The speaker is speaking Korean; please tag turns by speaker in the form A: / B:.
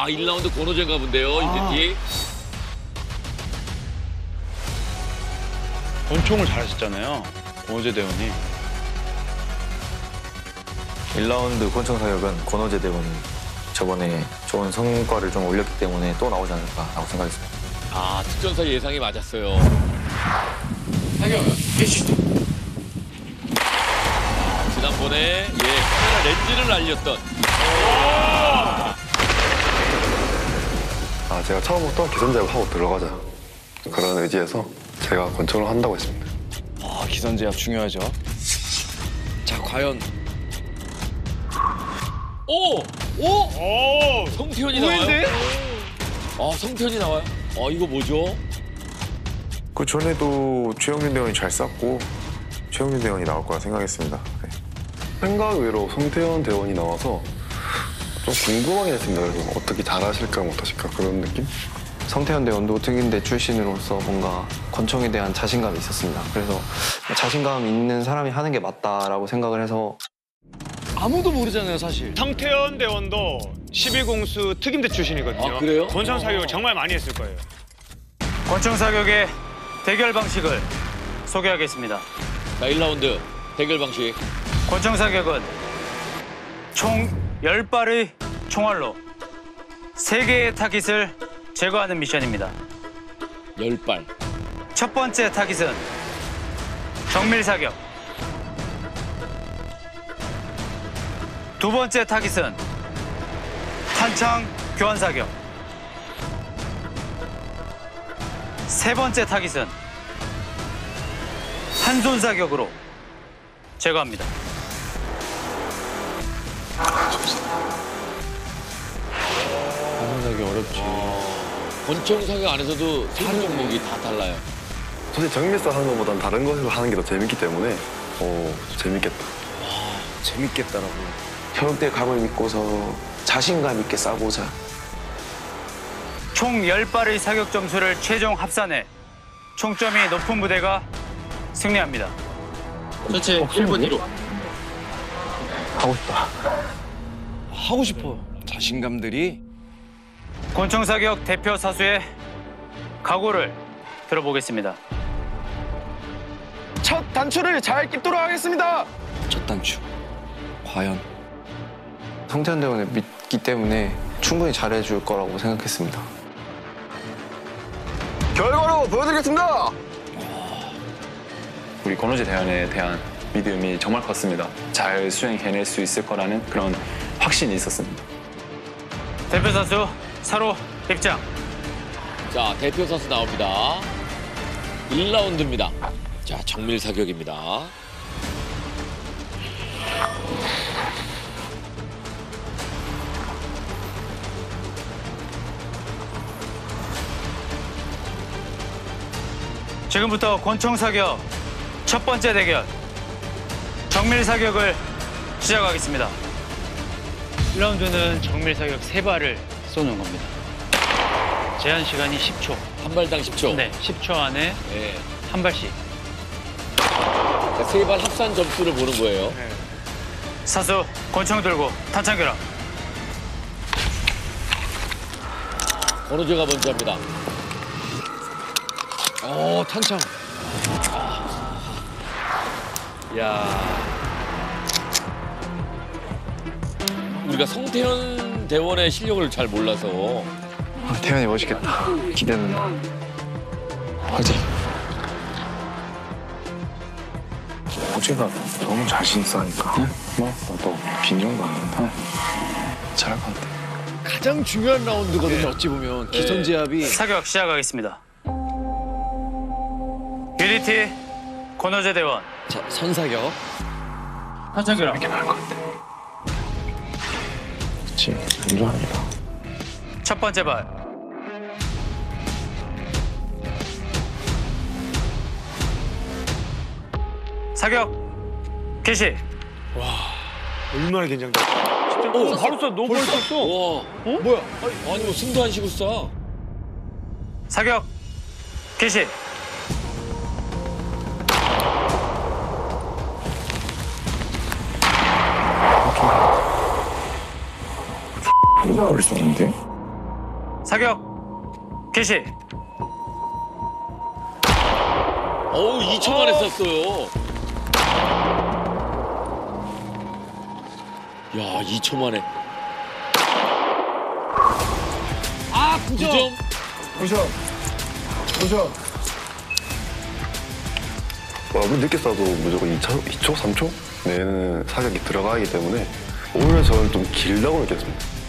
A: 아, 1라운드 권호재인가 본데요, 임대티.
B: 권총을 잘하셨잖아요. 권호재 대원이.
C: 1라운드 권총 사격은 권호재 대원이 저번에 좋은 성과를 좀 올렸기 때문에 또 나오지 않을까라고 생각했습니다.
A: 아, 특전사 예상이 맞았어요. 지난번에 예 카메라 렌즈를 날렸던
D: 아, 제가 처음부터 기선제압 하고 들어가자. 그런 의지에서 제가 권총을 한다고 했습니다.
B: 아, 기선제압 중요하죠. 자, 과연
A: 오! 오! 성태현이 나와요. 아, 성태현이 나와요. 아, 이거 뭐죠?
E: 그 전에도 최영민 대원이 잘 쐈고 최영민 대원이 나올 거라 생각했습니다. 네.
D: 생각 외로 송태현 대원이 나와서 좀 궁금하긴 했습니다. 그래서 어떻게 잘하실까 못하실까 그런 느낌?
F: 성태현 대원도 특임대 출신으로서 뭔가 권총에 대한 자신감이 있었습니다. 그래서 자신감 있는 사람이 하는 게 맞다라고 생각을 해서
B: 아무도 모르잖아요, 사실.
G: 성태현 대원도 12공수 특임대 출신이거든요.
A: 아, 그래요?
G: 권총 사격을 정말 많이 했을 거예요.
H: 권총 사격의 대결 방식을 소개하겠습니다.
A: 자, 1라운드 대결 방식.
H: 권총 사격은 총 10발의 총알로 3개의 타깃을 제거하는 미션입니다.
A: 열발
H: 첫 번째 타깃은 정밀 사격. 두 번째 타깃은 탄창 교환 사격. 세 번째 타깃은 한손 사격으로 제거합니다.
B: 하기 어렵지.
A: 권총 사격 안에서도 사격 종목이 다 달라요.
D: 사실 정밀사 하는 것보단 다른 것을 하는 게 더 재밌기 때문에 어, 재밌겠다.
B: 재밌겠다라고.
F: 형때 감을 믿고서 자신감 있게 싸보자.
H: 총 10발의 사격 점수를 최종 합산해 총점이 높은 부대가 승리합니다.
A: 전체 1분 뒤로.
B: 하고 싶어. 자신감들이
H: 권총 사격 대표 사수의 각오를 들어보겠습니다.
F: 첫 단추를 잘 깁도록 하겠습니다.
B: 첫 단추. 과연
F: 성태현 대원을 믿기 때문에 충분히 잘해줄 거라고 생각했습니다.
D: 결과로 보여드리겠습니다.
I: 우리 권호재 대원에 대한 믿음이 정말 컸습니다. 잘 수행해낼 수 있을 거라는 그런 확신이 있었습니다.
H: 대표 사수 사로 입장.
A: 자, 대표 선수 나옵니다. 1라운드입니다. 자, 정밀 사격입니다.
H: 지금부터 권총 사격 첫 번째 대결 정밀 사격을 시작하겠습니다. 1라운드는 정밀 사격 세발을 쏘는 겁니다. 제한 시간이 10초.
A: 한 발당 10초.
H: 네, 10초 안에
A: 네.
H: 한 발씩.
A: 자, 세발 합산 점수를 보는 거예요.
H: 사수 권총 들고 탄창 결합.
A: 권호재가 먼저 합니다.
B: 어, 탄창.
A: 야. 우리가 성태현 대원의 실력을 잘 몰라서
F: 태현이 멋있겠다. 기대된다. 화이팅.
E: 호재가 너무 자신 있어 하니까 뭐 나도 빈정도 안 된다. 잘할 것 같아.
B: 가장 중요한 라운드거든요, 어찌 보면. 기선제압이
H: 사격 시작하겠습니다. 유니티 권호재 대원
B: 자, 선사격.
H: 탄창 결합.
E: 그치, 인정합니다.
H: 첫 번째 발. 사격 개시.
G: 얼마나 긴장돼. 오, 바로 쏴. 너무 빨리 쐈어.
A: 와. 뭐야? 아니, 뭐 숨도 안 쉬고 쏴.
H: 사격 개시.
E: 수 있는데?
H: 사격 개시.
A: 어우 2초 만에 쐈어요. 야 2초 만에. 아 9점.
D: 와, 그 늦게 쏴도 무조건 2초, 2초, 3초 내는 사격이 들어가기 때문에 오히려 저는 좀 길다고 느꼈습니다.